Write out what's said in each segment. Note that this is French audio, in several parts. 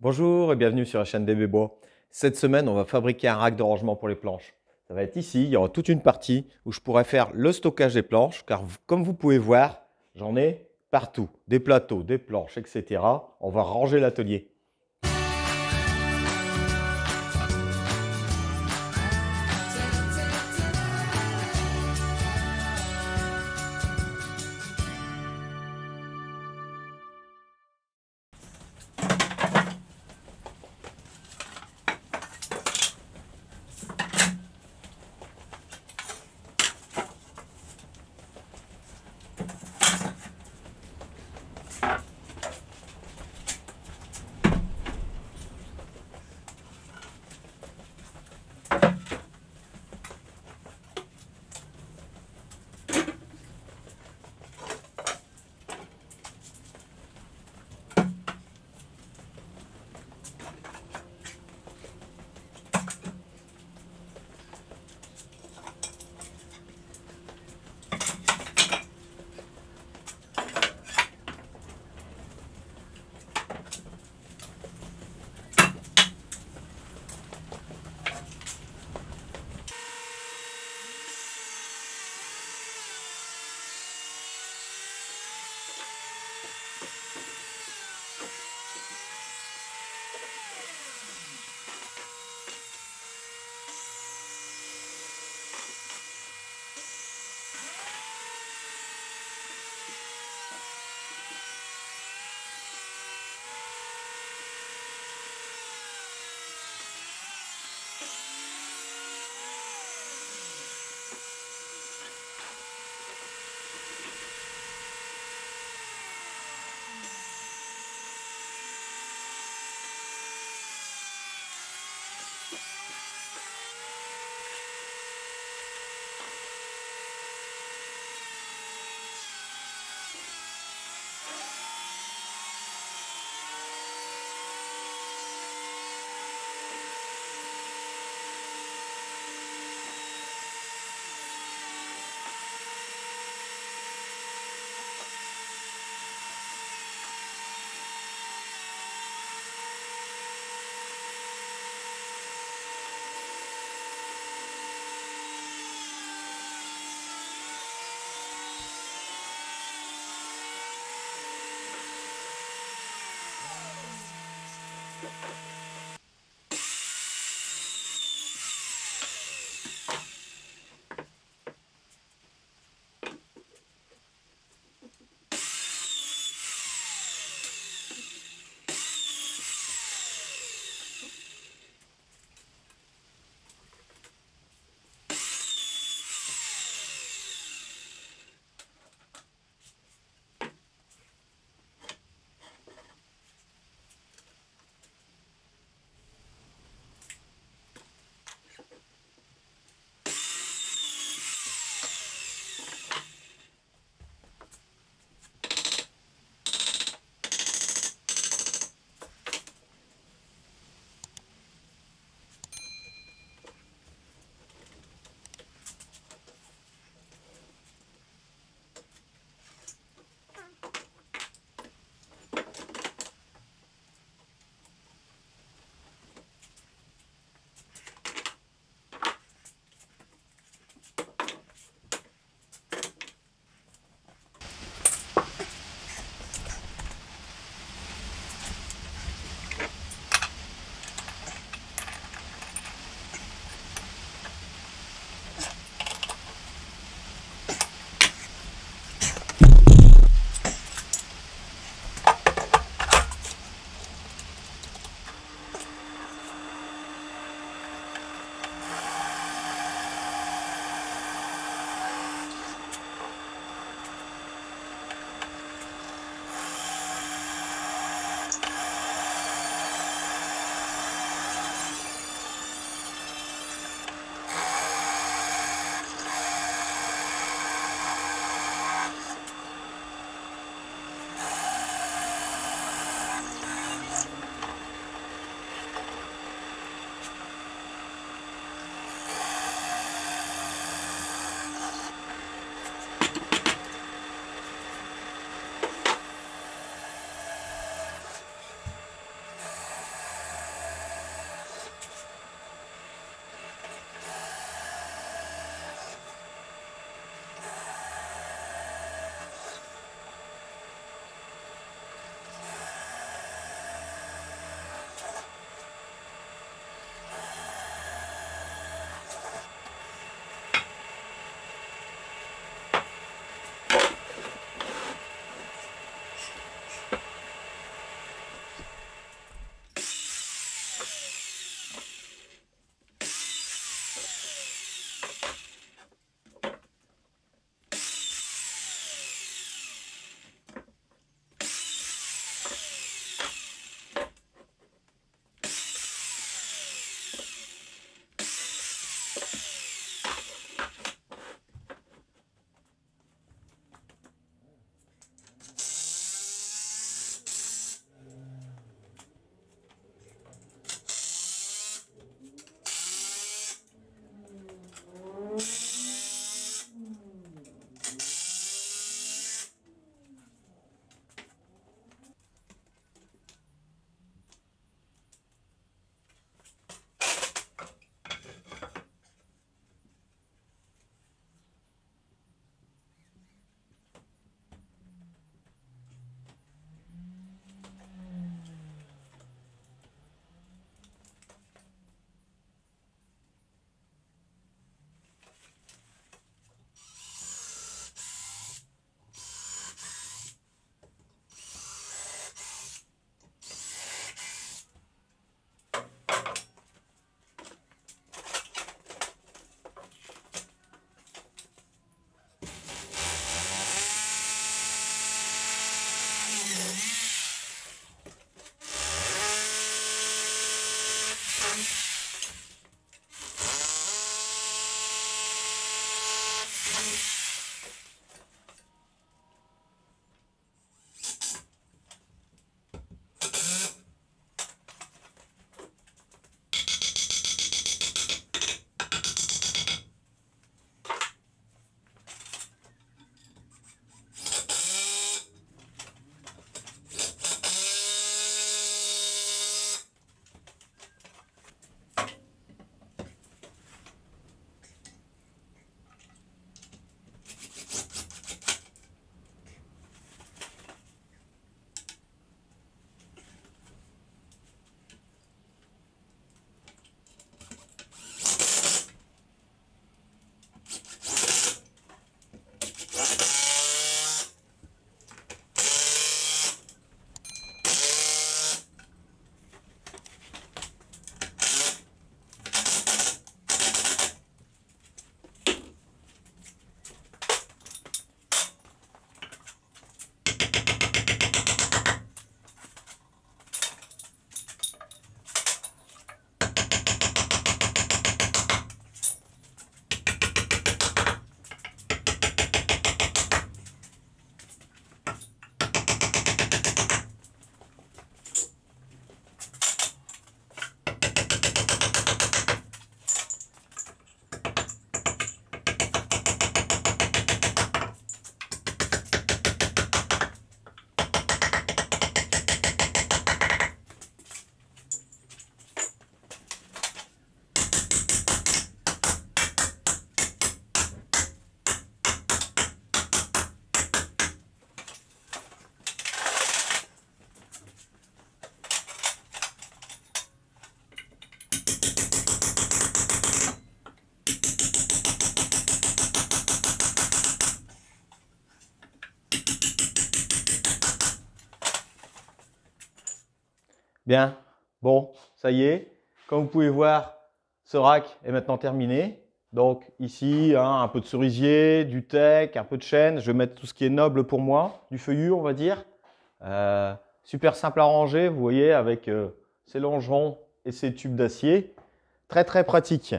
Bonjour et bienvenue sur la chaîne DB Bois. Cette semaine, on va fabriquer un rack de rangement pour les planches. Ça va être ici, il y aura toute une partie où je pourrai faire le stockage des planches, car comme vous pouvez voir, j'en ai partout. Des plateaux, des planches, etc. On va ranger l'atelier. Thank you. Bien, bon, ça y est. Comme vous pouvez voir, ce rack est maintenant terminé. Donc ici, hein, un peu de cerisier, du teck, un peu de chêne. Je vais mettre tout ce qui est noble pour moi, du feuillu, on va dire. Euh, super simple à ranger, vous voyez, avec euh, ces longerons et ces tubes d'acier. Très très pratique.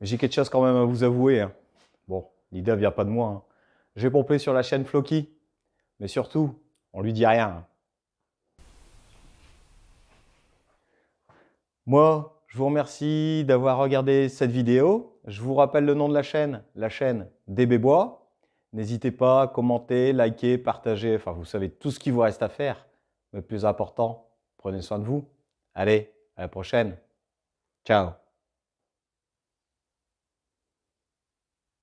J'ai quelque chose quand même à vous avouer. Hein. Bon, l'idée ne vient pas de moi. Hein. J'ai pompé sur la chaîne Floki. Mais surtout, on lui dit rien. Moi, je vous remercie d'avoir regardé cette vidéo. Je vous rappelle le nom de la chaîne, la chaîne DB Bois. N'hésitez pas à commenter, liker, partager. Enfin, vous savez tout ce qu'il vous reste à faire. Mais plus important, prenez soin de vous. Allez, à la prochaine. Ciao